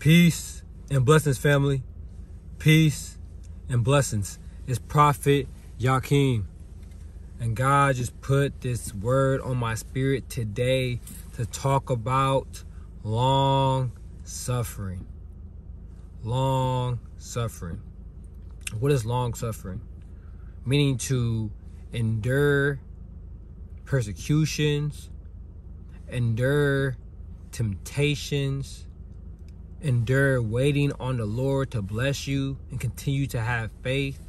Peace and blessings, family. Peace and blessings. It's Prophet Yakim. And God just put this word on my spirit today to talk about long suffering. Long suffering. What is long suffering? Meaning to endure persecutions, endure temptations, endure waiting on the Lord to bless you and continue to have faith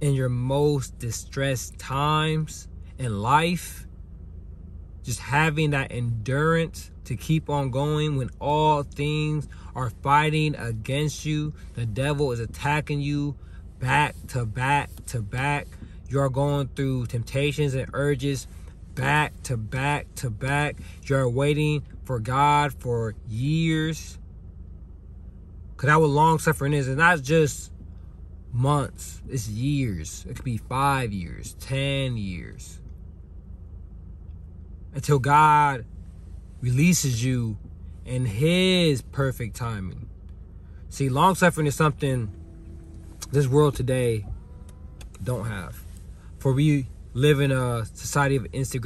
in your most distressed times in life. Just having that endurance to keep on going when all things are fighting against you. The devil is attacking you back to back to back. You're going through temptations and urges back to back to back. You're waiting for God for years. Because that what long suffering is. It's not just months, it's years. It could be five years, 10 years. Until God releases you in His perfect timing. See, long suffering is something this world today don't have. For we live in a society of instant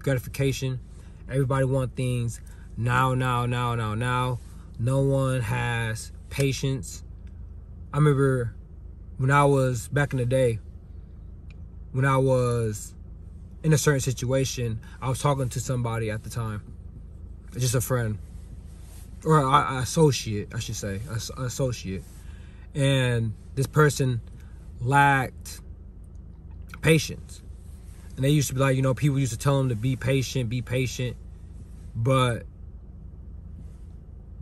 gratification. Everybody want things now, now, now, now, now. No one has patience. I remember when I was back in the day, when I was in a certain situation, I was talking to somebody at the time, just a friend or an associate, I should say, an associate, and this person lacked patience. And they used to be like, you know, people used to tell them to be patient, be patient, but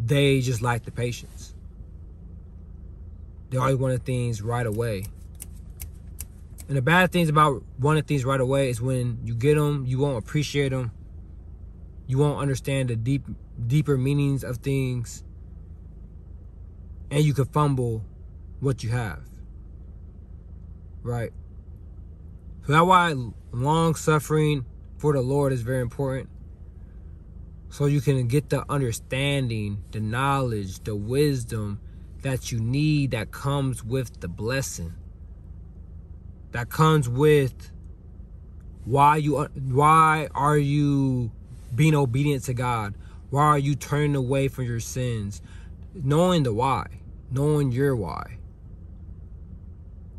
they just lacked the patience. They always wanted things right away. And the bad things about wanting things right away is when you get them, you won't appreciate them. You won't understand the deep, deeper meanings of things, and you could fumble what you have. Right. So that's why long suffering for the Lord is very important. So you can get the understanding, the knowledge, the wisdom that you need that comes with the blessing. That comes with why you why are you being obedient to God? Why are you turning away from your sins? Knowing the why, knowing your why.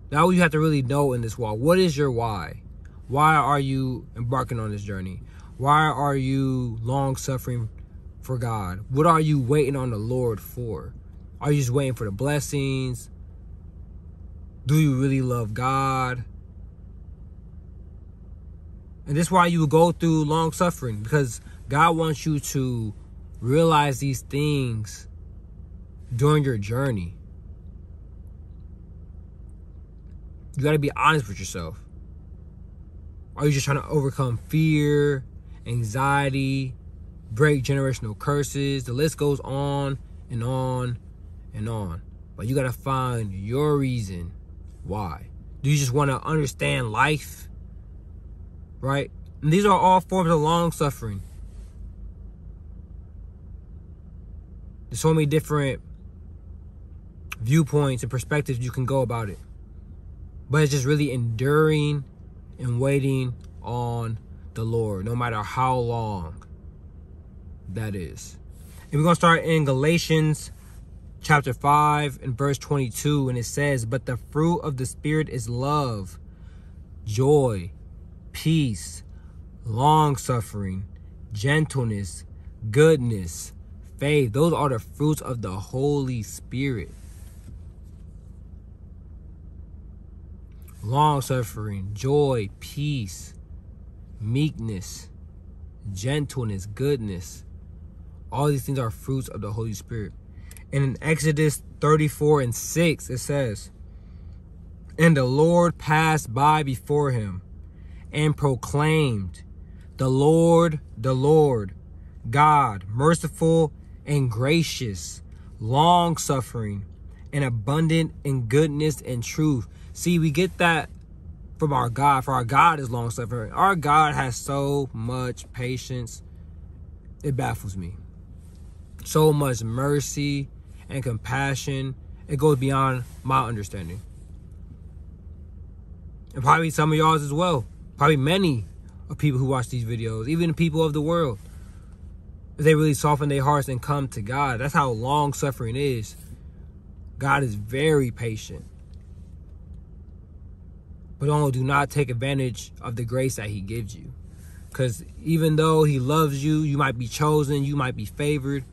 Now you have to really know in this walk. What is your why? Why are you embarking on this journey? Why are you long suffering for God? What are you waiting on the Lord for? Are you just waiting for the blessings? Do you really love God? And this is why you go through long suffering because God wants you to realize these things during your journey. You got to be honest with yourself. Are you just trying to overcome fear, anxiety, break generational curses? The list goes on and on and on. But you got to find your reason why. Do you just want to understand life? Right? And these are all forms of long suffering. There's so many different viewpoints and perspectives you can go about it. But it's just really enduring and waiting on the Lord, no matter how long that is. And we're going to start in Galatians chapter 5 and verse 22. And it says, But the fruit of the Spirit is love, joy, peace, long suffering, gentleness, goodness, faith. Those are the fruits of the Holy Spirit. long suffering, joy, peace, meekness, gentleness, goodness. All these things are fruits of the Holy Spirit. And in Exodus 34 and 6, it says, And the Lord passed by before him and proclaimed, The Lord, the Lord, God, merciful and gracious, long suffering, and abundant in goodness and truth See, we get that from our God, for our God is long suffering. Our God has so much patience. It baffles me. so much mercy and compassion. It goes beyond my understanding. And probably some of y'all's as well. Probably many of people who watch these videos, even the people of the world. If they really soften their hearts and come to God. That's how long suffering is. God is very patient. But oh, do not take advantage of the grace that He gives you. Because even though He loves you, you might be chosen, you might be favored.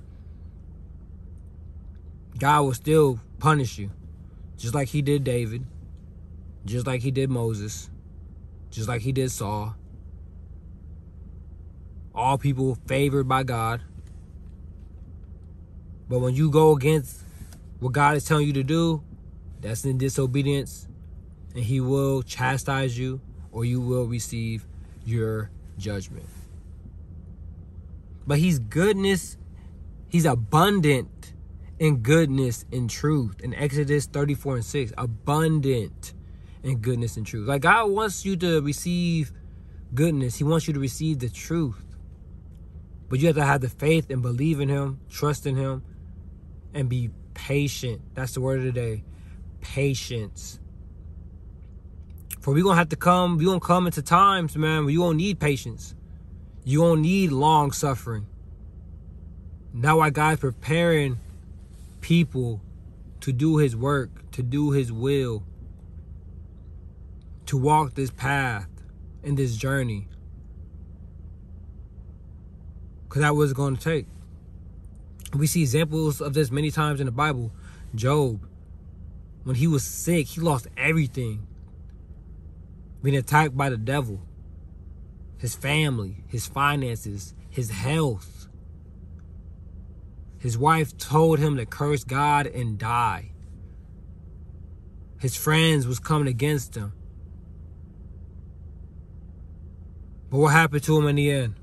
God will still punish you. Just like He did David. Just like He did Moses. Just like He did Saul. All people favored by God. But when you go against what God is telling you to do, that's in disobedience, and He will chastise you or you will receive your judgment. But He's goodness, He's abundant in goodness and truth. In Exodus 34 and 6, abundant in goodness and truth. Like God wants you to receive goodness, He wants you to receive the truth. But you have to have the faith and believe in Him, trust in Him, and be patient. That's the word of the day. Patience. For we gonna have to come, we're gonna come into times, man, where you gonna need patience. You gonna need long suffering. Now why God's preparing people to do his work, to do his will, to walk this path in this journey. Cause that was gonna take. We see examples of this many times in the Bible. Job, when he was sick, he lost everything. Being attacked by the devil, his family, his finances, his health. His wife told him to curse God and die. His friends was coming against him. But what happened to him in the end?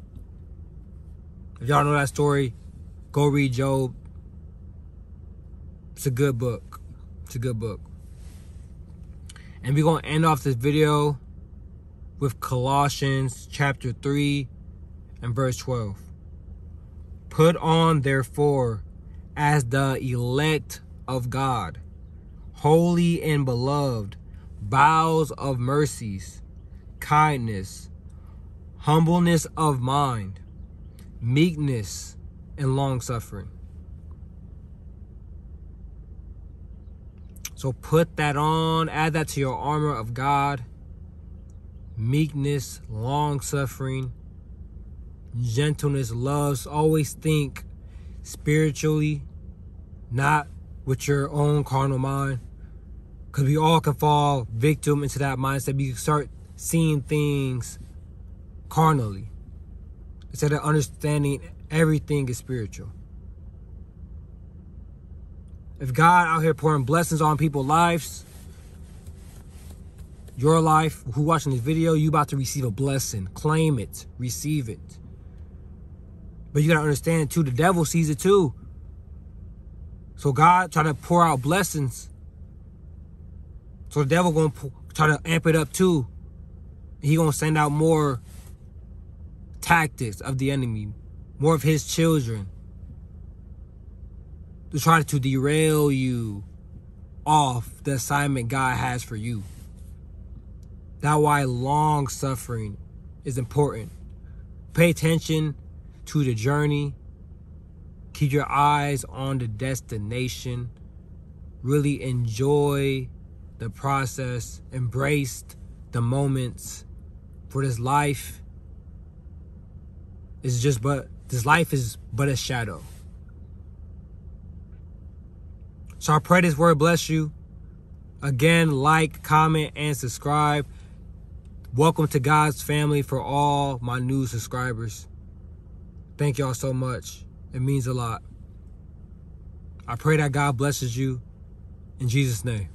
If y'all know that story, Go read Job. It's a good book. It's a good book. And we're going to end off this video with Colossians chapter 3 and verse 12. Put on, therefore, as the elect of God, holy and beloved, bowels of mercies, kindness, humbleness of mind, meekness, and long suffering. So put that on, add that to your armor of God. Meekness, long suffering, gentleness, loves. Always think spiritually, not with your own carnal mind. Because we all can fall victim into that mindset. We start seeing things carnally instead of understanding everything is spiritual. If God out here pouring blessings on people's lives, your life, who watching this video, you about to receive a blessing. Claim it. Receive it. But you gotta understand too, the devil sees it too. So God try to pour out blessings. So the devil gonna try to amp it up too. He gonna send out more tactics of the enemy, more of his children to try to derail you off the assignment God has for you. That's why long suffering is important. Pay attention to the journey. Keep your eyes on the destination. Really enjoy the process. Embrace the moments. For this life is just but this life is but a shadow. So I pray this word bless you. Again, like, comment, and subscribe. Welcome to God's family for all my new subscribers. Thank y'all so much. It means a lot. I pray that God blesses you in Jesus' name.